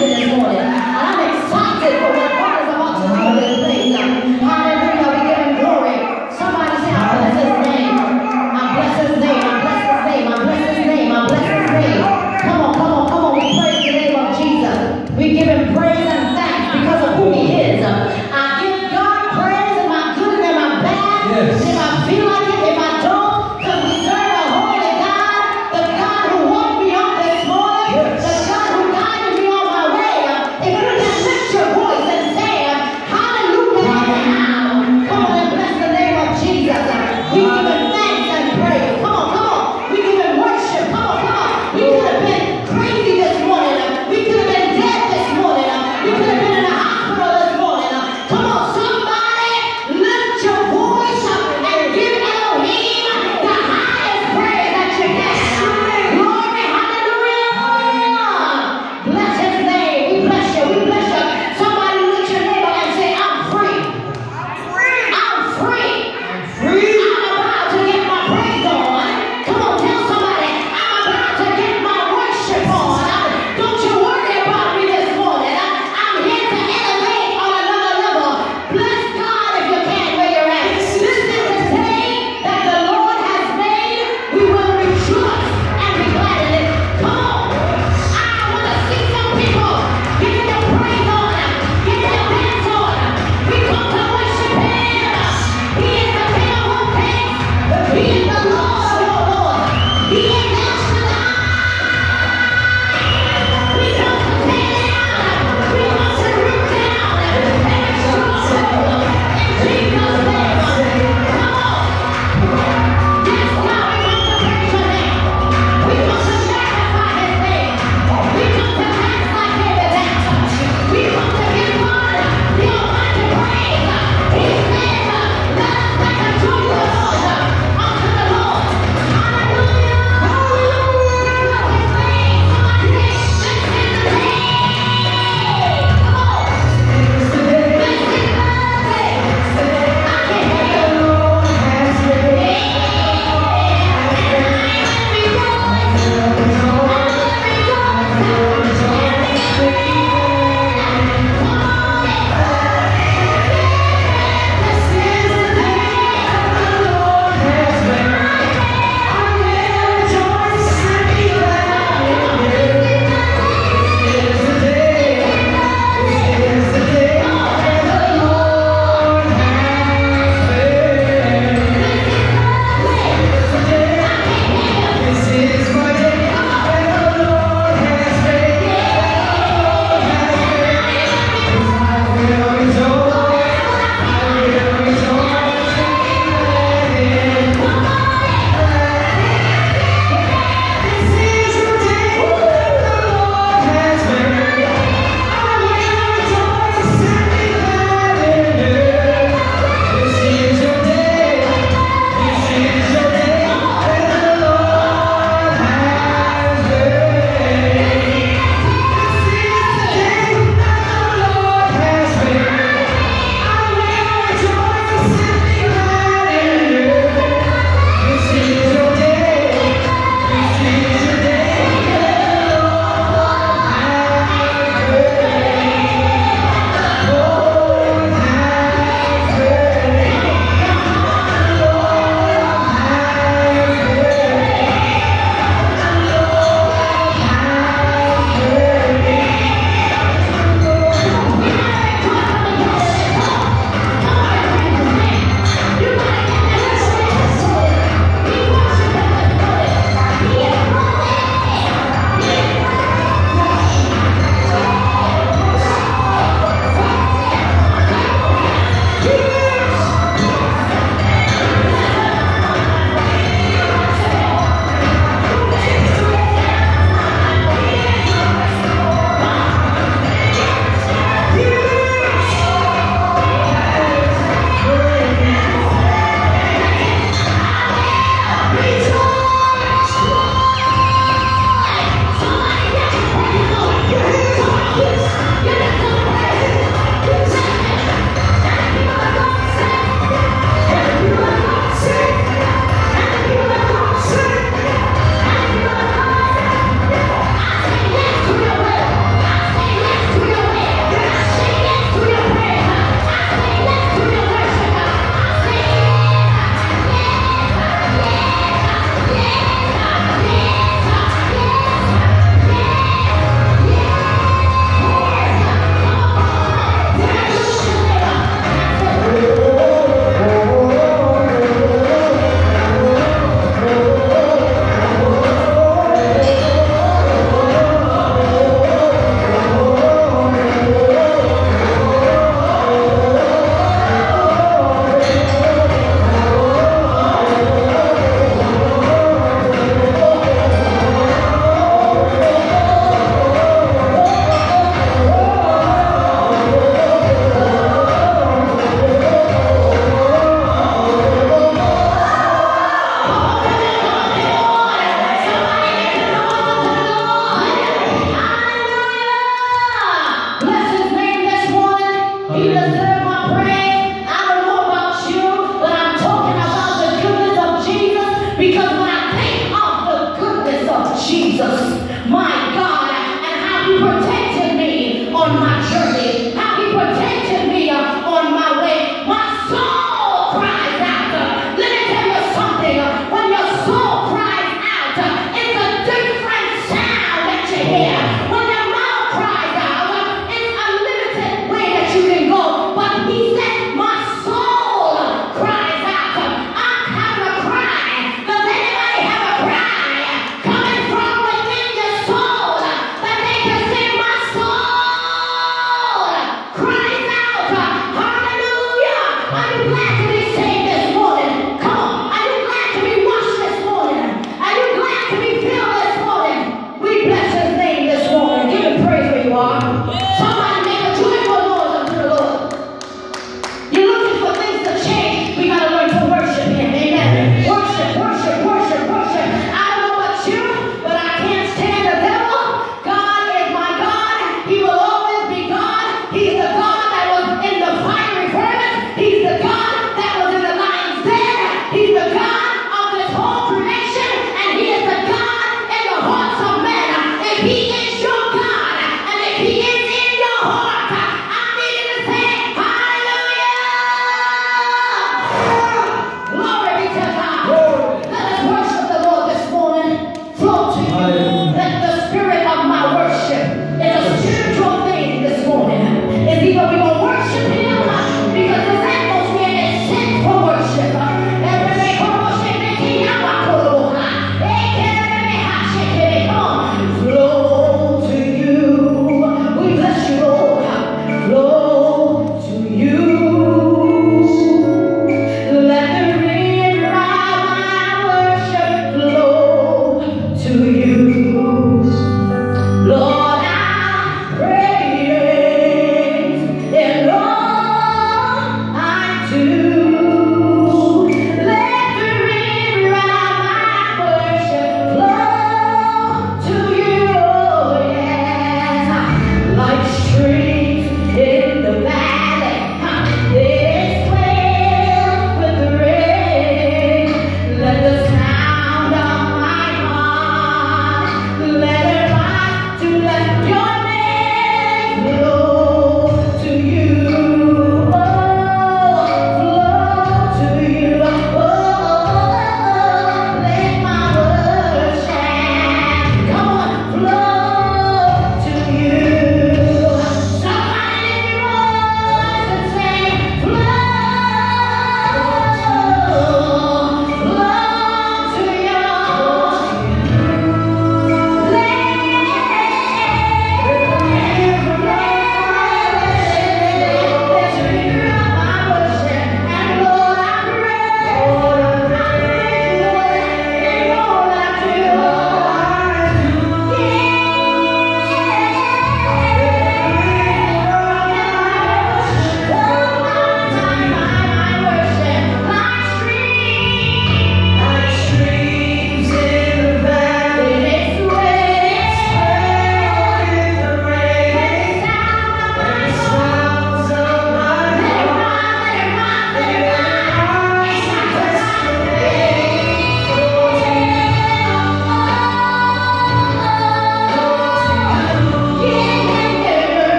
this morning. I'm excited for what God is about to do in this place.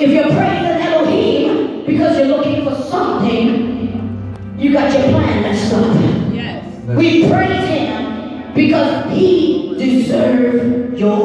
If you're praying to Elohim because you're looking for something, you got your plan messed up. Yes. We praise him because he deserves your